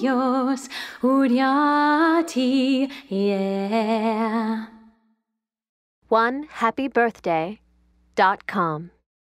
Dios Uriati, yeah. One happy birthday dot com.